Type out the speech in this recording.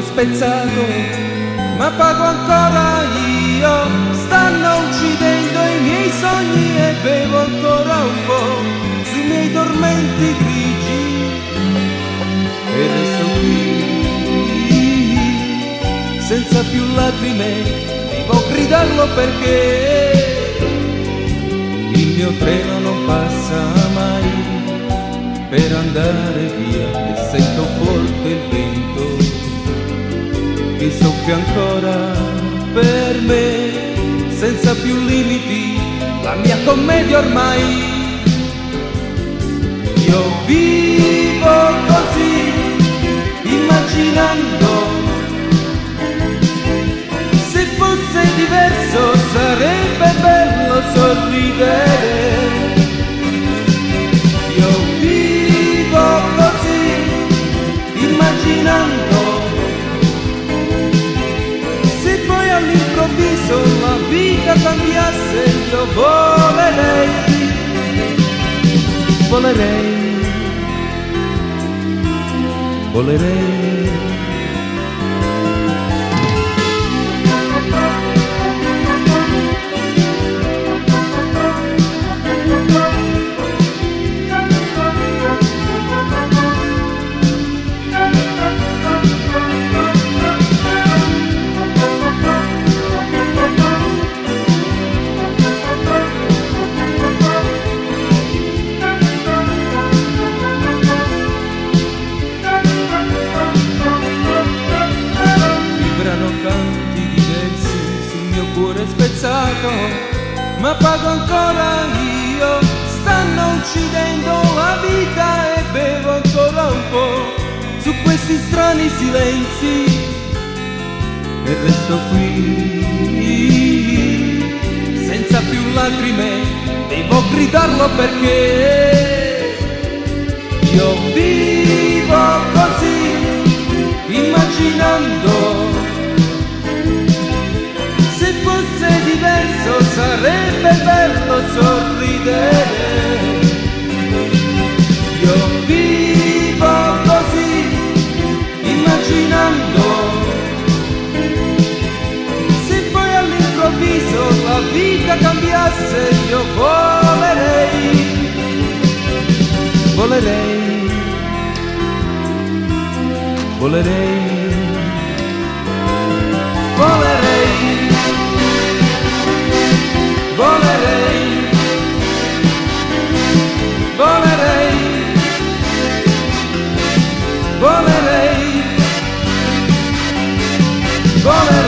mondo spezzato, ma pago ancora io. Stanno uccidendo i miei sogni e bevo ancora un po' sui miei tormenti grigi. E resto qui, senza più lacrime, devo gridarlo perché il mio treno non passa mai per andare via e sento forte il vento soffia ancora per me senza più limiti la mia commedia ormai. Io vivo così immaginando se fosse diverso sarebbe bello sorridere all'improvviso la vita cambiasse io volerei volerei volerei spezzato, ma pago ancora io. Stanno uccidendo la vita e bevo ancora un po' su questi strani silenzi e resto qui senza più lacrime, devo gridarlo perché io vivo piovesse io volerei, volerei, volerei, volerei, volerei, volerei, volerei, volerei.